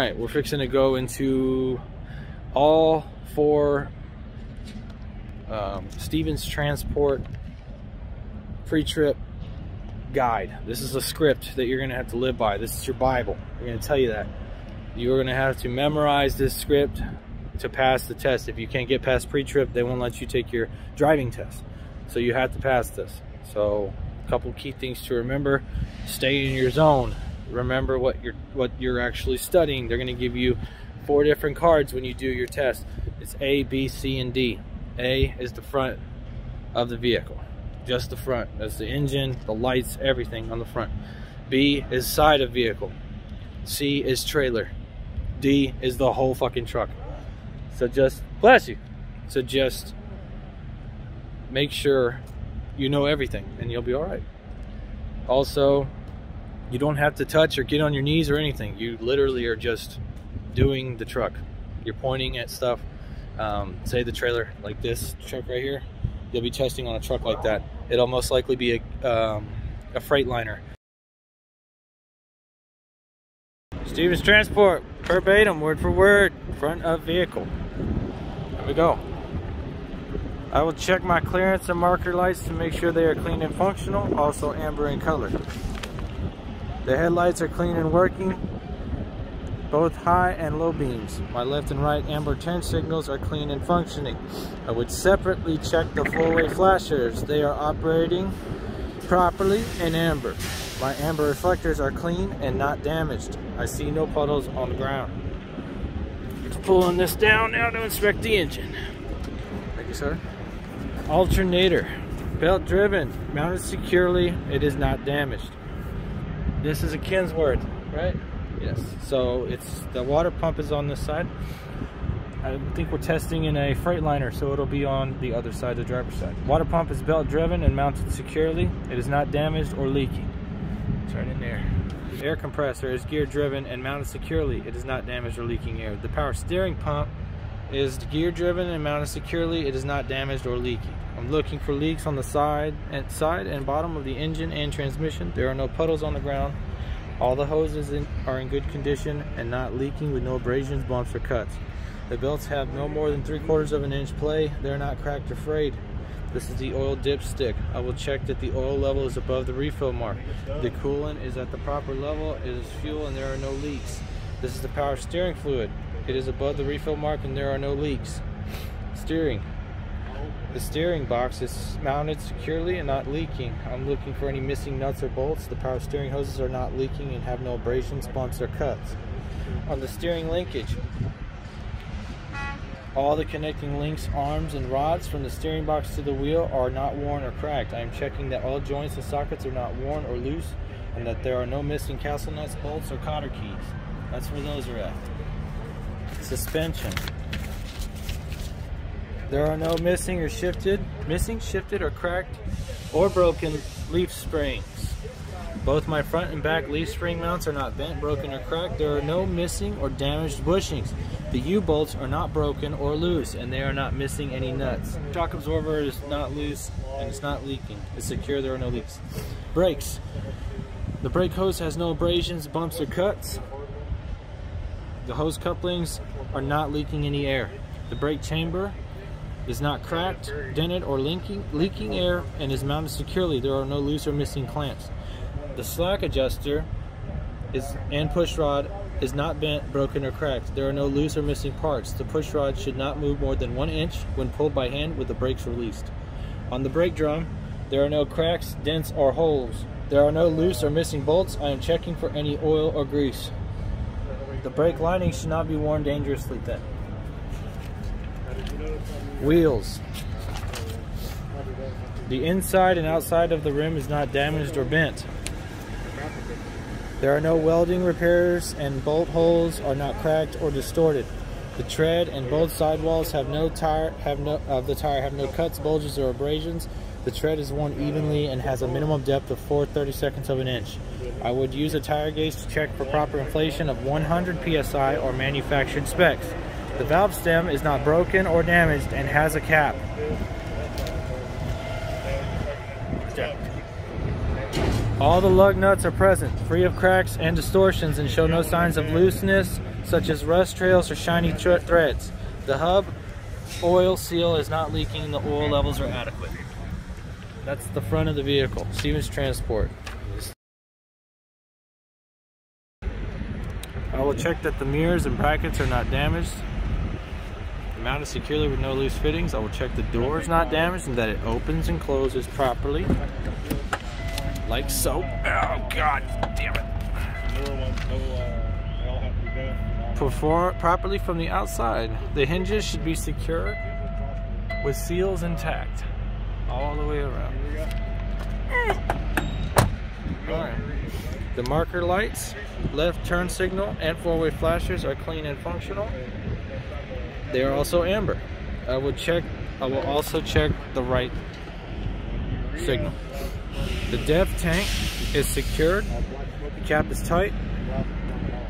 All right, we're fixing to go into all four um, Stevens Transport pre-trip guide. This is a script that you're gonna have to live by. This is your Bible. I'm gonna tell you that. You're gonna have to memorize this script to pass the test. If you can't get past pre-trip, they won't let you take your driving test. So you have to pass this. So a couple key things to remember. Stay in your zone remember what you're what you're actually studying. They're going to give you four different cards when you do your test. It's A, B, C, and D. A is the front of the vehicle, just the front. That's the engine, the lights, everything on the front. B is side of vehicle. C is trailer. D is the whole fucking truck. So just, bless you. So just make sure you know everything and you'll be all right. Also, you don't have to touch or get on your knees or anything. You literally are just doing the truck. You're pointing at stuff. Um, say the trailer like this truck right here. You'll be testing on a truck like that. It'll most likely be a, um, a Freightliner. Stevens Transport, verbatim, word for word, front of vehicle. There we go. I will check my clearance and marker lights to make sure they are clean and functional, also amber in color. The headlights are clean and working, both high and low beams. My left and right amber turn signals are clean and functioning. I would separately check the four-way flashers. They are operating properly in amber. My amber reflectors are clean and not damaged. I see no puddles on the ground. Just pulling this down now to inspect the engine. Thank you, sir. Alternator, belt driven, mounted securely. It is not damaged. This is a Kenworth, right? Yes. So it's the water pump is on this side. I think we're testing in a Freightliner, so it'll be on the other side, the driver's side. Water pump is belt driven and mounted securely. It is not damaged or leaking. Right in there. Air compressor is gear driven and mounted securely. It is not damaged or leaking air. The power steering pump is gear driven and mounted securely. It is not damaged or leaking. I'm looking for leaks on the side and side and bottom of the engine and transmission. There are no puddles on the ground. All the hoses in, are in good condition and not leaking with no abrasions, bumps, or cuts. The belts have no more than three quarters of an inch play. They're not cracked or frayed. This is the oil dipstick. I will check that the oil level is above the refill mark. The coolant is at the proper level. It is fuel and there are no leaks. This is the power steering fluid. It is above the refill mark and there are no leaks. Steering. The steering box is mounted securely and not leaking. I'm looking for any missing nuts or bolts. The power steering hoses are not leaking and have no abrasions, bumps, or cuts. On the steering linkage, all the connecting links, arms, and rods from the steering box to the wheel are not worn or cracked. I am checking that all joints and sockets are not worn or loose and that there are no missing castle nuts, bolts, or cotter keys. That's where those are at. Suspension. There are no missing or shifted, missing, shifted, or cracked or broken leaf springs. Both my front and back leaf spring mounts are not bent, broken, or cracked. There are no missing or damaged bushings. The U-bolts are not broken or loose, and they are not missing any nuts. Shock absorber is not loose, and it's not leaking. It's secure, there are no leaks. Brakes. The brake hose has no abrasions, bumps, or cuts. The hose couplings are not leaking any air. The brake chamber is not cracked, dented, or leaking, leaking air and is mounted securely. There are no loose or missing clamps. The slack adjuster is and push rod is not bent, broken, or cracked. There are no loose or missing parts. The push rod should not move more than one inch when pulled by hand with the brakes released. On the brake drum, there are no cracks, dents, or holes. There are no loose or missing bolts. I am checking for any oil or grease. The brake lining should not be worn dangerously thin. Wheels. The inside and outside of the rim is not damaged or bent. There are no welding repairs and bolt holes are not cracked or distorted. The tread and both sidewalls have no tire have no of the tire have no cuts, bulges, or abrasions. The tread is worn evenly and has a minimum depth of 4 seconds of an inch. I would use a tire gauge to check for proper inflation of 100 psi or manufactured specs. The valve stem is not broken or damaged and has a cap. All the lug nuts are present, free of cracks and distortions and show no signs of looseness, such as rust trails or shiny threads. The hub oil seal is not leaking, the oil levels are adequate. That's the front of the vehicle, Stevens Transport. I will check that the mirrors and brackets are not damaged. Mounted securely with no loose fittings. I will check the door is not damaged and that it opens and closes properly. Like so. Oh god damn it. Perform properly from the outside. The hinges should be secure with seals intact all the way around. Alright. The marker lights, left turn signal, and four-way flashers are clean and functional. They are also amber. I will check. I will also check the right signal. The DEF tank is secured. The cap is tight.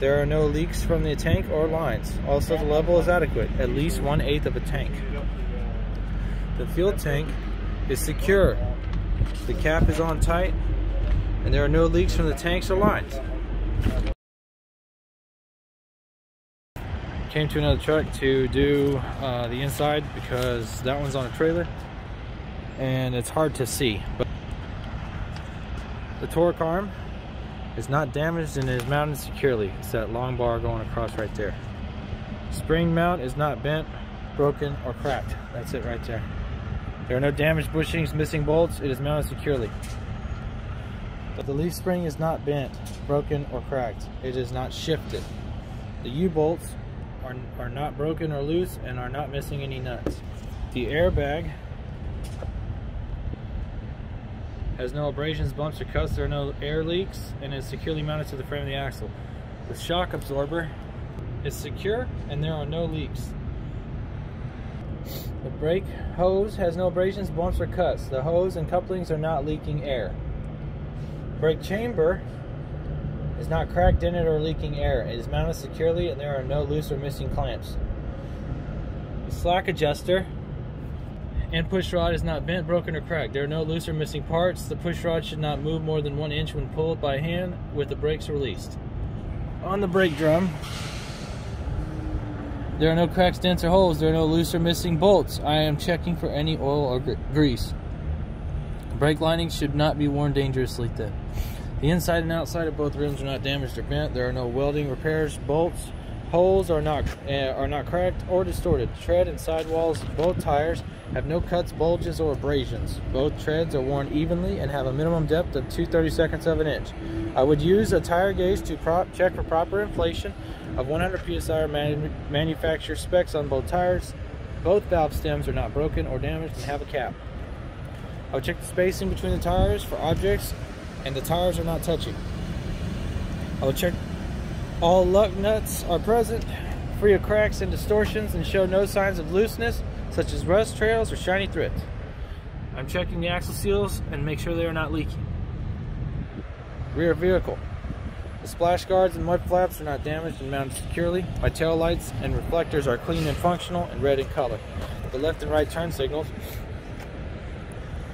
There are no leaks from the tank or lines. Also, the level is adequate, at least one-eighth of a tank. The fuel tank is secure. The cap is on tight, and there are no leaks from the tanks or lines. Came to another truck to do uh, the inside because that one's on a trailer and it's hard to see. But the torque arm is not damaged and is mounted securely. It's that long bar going across right there. Spring mount is not bent, broken, or cracked. That's it right there. There are no damaged bushings, missing bolts. It is mounted securely. But the leaf spring is not bent, broken, or cracked. It is not shifted. The U-bolts are, are not broken or loose and are not missing any nuts. The airbag has no abrasions, bumps, or cuts. There are no air leaks and is securely mounted to the frame of the axle. The shock absorber is secure and there are no leaks. The brake hose has no abrasions, bumps, or cuts. The hose and couplings are not leaking air. Brake chamber is not cracked in it or leaking air. It is mounted securely and there are no loose or missing clamps. The slack adjuster and push rod is not bent, broken, or cracked. There are no loose or missing parts. The push rod should not move more than one inch when pulled by hand with the brakes released. On the brake drum, there are no cracks, dents, or holes. There are no loose or missing bolts. I am checking for any oil or gr grease. Brake linings should not be worn dangerously thin. The inside and outside of both rims are not damaged or bent. There are no welding repairs. Bolts, holes are not uh, are not cracked or distorted. Tread and sidewalls of both tires have no cuts, bulges, or abrasions. Both treads are worn evenly and have a minimum depth of 2 32 of an inch. I would use a tire gauge to prop, check for proper inflation of 100 psi man manufacturer specs on both tires. Both valve stems are not broken or damaged and have a cap. I will check the spacing between the tires for objects and the tires are not touching. I will check all lug nuts are present, free of cracks and distortions, and show no signs of looseness, such as rust trails or shiny threads. I'm checking the axle seals and make sure they are not leaking. Rear vehicle. The splash guards and mud flaps are not damaged and mounted securely. My tail lights and reflectors are clean and functional and red in color. The left and right turn signals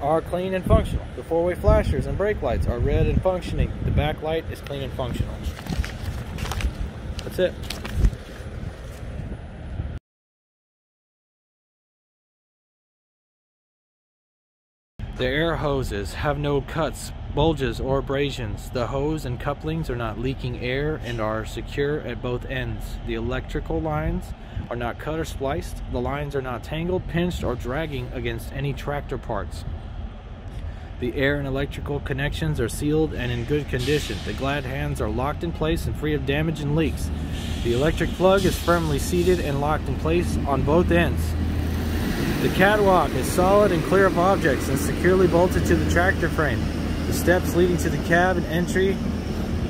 are clean and functional. The four-way flashers and brake lights are red and functioning. The back light is clean and functional. That's it. The air hoses have no cuts, bulges, or abrasions. The hose and couplings are not leaking air and are secure at both ends. The electrical lines are not cut or spliced. The lines are not tangled, pinched, or dragging against any tractor parts. The air and electrical connections are sealed and in good condition. The glad hands are locked in place and free of damage and leaks. The electric plug is firmly seated and locked in place on both ends. The catwalk is solid and clear of objects and securely bolted to the tractor frame. The steps leading to the cab and entry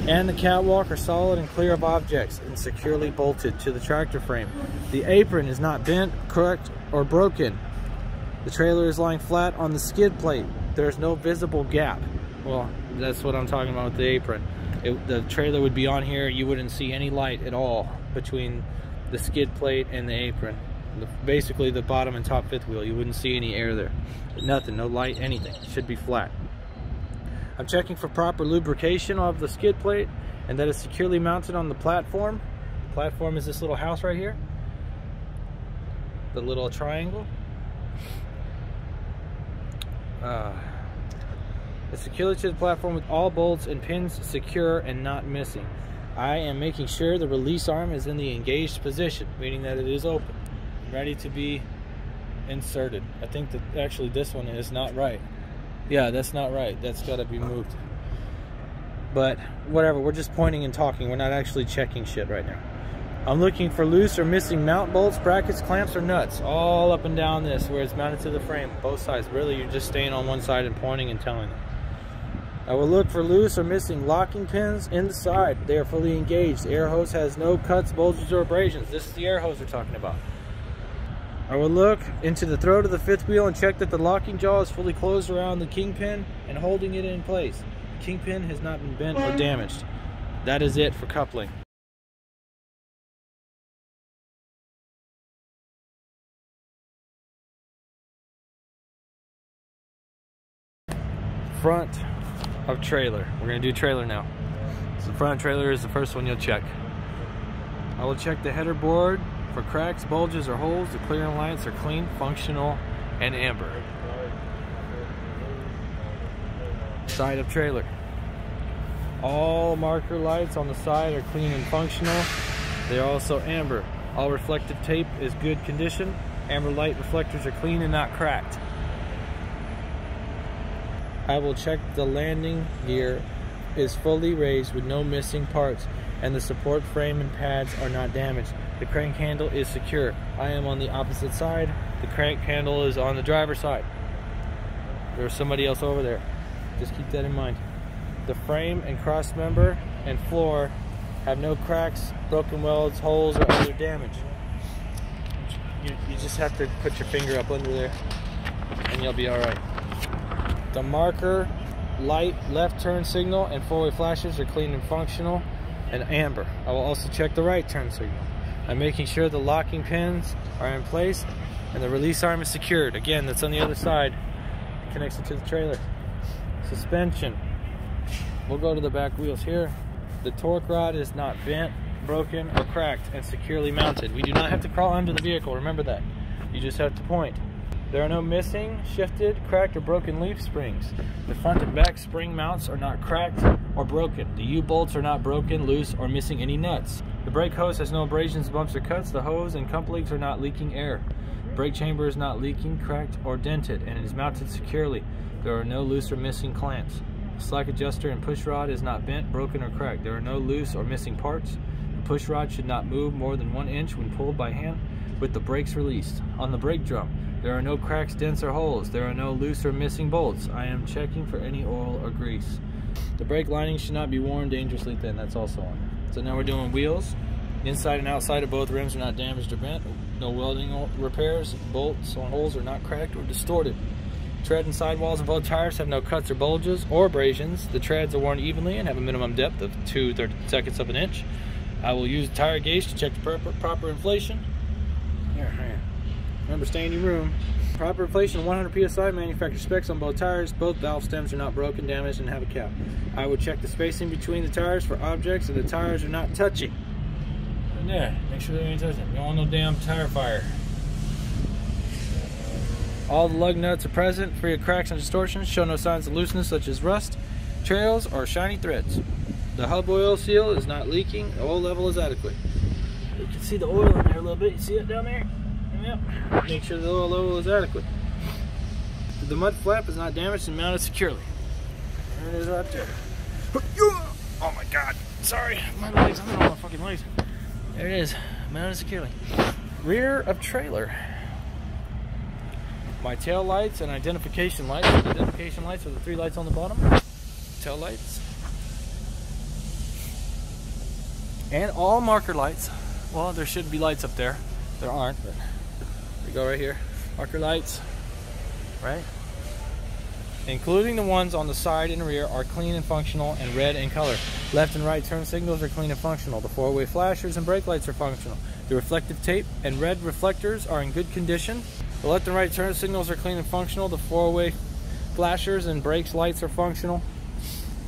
and the catwalk are solid and clear of objects and securely bolted to the tractor frame. The apron is not bent, cracked, or broken. The trailer is lying flat on the skid plate there's no visible gap. Well, that's what I'm talking about with the apron. It, the trailer would be on here, you wouldn't see any light at all between the skid plate and the apron. The, basically the bottom and top fifth wheel, you wouldn't see any air there. Nothing, no light, anything. It should be flat. I'm checking for proper lubrication of the skid plate and that it's securely mounted on the platform. The platform is this little house right here. The little triangle. Uh, it's secured to the platform with all bolts and pins secure and not missing. I am making sure the release arm is in the engaged position, meaning that it is open, ready to be inserted. I think that actually this one is not right. Yeah, that's not right. That's got to be moved. But whatever, we're just pointing and talking. We're not actually checking shit right now. I'm looking for loose or missing mount bolts, brackets, clamps, or nuts. All up and down this where it's mounted to the frame. Both sides. Really, you're just staying on one side and pointing and telling them. I will look for loose or missing locking pins inside. They are fully engaged. The air hose has no cuts, bulges, or abrasions. This is the air hose we're talking about. I will look into the throat of the fifth wheel and check that the locking jaw is fully closed around the kingpin and holding it in place. The kingpin has not been bent or damaged. That is it for coupling. Front of trailer. We're gonna do trailer now. So the front trailer is the first one you'll check. I will check the header board for cracks, bulges, or holes. The clear lights are clean, functional, and amber. Side of trailer. All marker lights on the side are clean and functional. They are also amber. All reflective tape is good condition. Amber light reflectors are clean and not cracked. I will check the landing gear is fully raised with no missing parts and the support frame and pads are not damaged. The crank handle is secure. I am on the opposite side. The crank handle is on the driver's side. There's somebody else over there. Just keep that in mind. The frame and cross member and floor have no cracks, broken welds, holes, or other damage. You, you just have to put your finger up under there and you'll be all right. The marker, light, left turn signal, and four-way flashes are clean and functional and amber. I will also check the right turn signal. I'm making sure the locking pins are in place and the release arm is secured. Again, that's on the other side. It connects it to the trailer. Suspension. We'll go to the back wheels here. The torque rod is not bent, broken, or cracked and securely mounted. We do not have to crawl under the vehicle, remember that. You just have to point. There are no missing, shifted, cracked, or broken leaf springs. The front and back spring mounts are not cracked or broken. The U-bolts are not broken, loose, or missing any nuts. The brake hose has no abrasions, bumps, or cuts. The hose and couplings are not leaking air. The brake chamber is not leaking, cracked, or dented, and it is mounted securely. There are no loose or missing clamps. The slack adjuster and push rod is not bent, broken, or cracked. There are no loose or missing parts. The push rod should not move more than one inch when pulled by hand with the brakes released. On the brake drum, there are no cracks, dents, or holes. There are no loose or missing bolts. I am checking for any oil or grease. The brake lining should not be worn dangerously thin. That's also on. So now we're doing wheels. Inside and outside of both rims are not damaged or bent. No welding repairs. Bolts on holes are not cracked or distorted. Tread and sidewalls of both tires have no cuts or bulges or abrasions. The treads are worn evenly and have a minimum depth of 2 seconds of an inch. I will use tire gauge to check the proper inflation. Remember, stay in your room. Proper inflation 100 psi, manufacturer specs on both tires. Both valve stems are not broken, damaged, and have a cap. I would check the spacing between the tires for objects and the tires are not touching. And there, make sure they ain't touching. You don't want no damn tire fire. All the lug nuts are present, free of cracks and distortions, show no signs of looseness such as rust, trails, or shiny threads. The hub oil seal is not leaking, the oil level is adequate. You can see the oil in there a little bit, you see it down there? Make sure the oil level is adequate. The mud flap is not damaged and mounted securely. There it is right there. Oh my god. Sorry. My legs. I'm on my fucking legs. There it is. Mounted securely. Rear of trailer. My tail lights and identification lights. The identification lights are the three lights on the bottom. Tail lights. And all marker lights. Well, there should be lights up there. There aren't, but go right here. Marker lights, right? Including the ones on the side and rear are clean and functional and red in color. Left and right turn signals are clean and functional. The four-way flashers and brake lights are functional. The reflective tape and red reflectors are in good condition. The left and right turn signals are clean and functional. The four-way flashers and brakes lights are functional.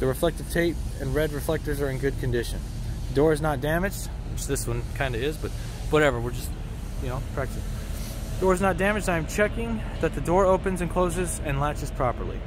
The reflective tape and red reflectors are in good condition. The door is not damaged. which this one kind of is, but whatever. We're just, you know, practicing. Door is not damaged. I am checking that the door opens and closes and latches properly.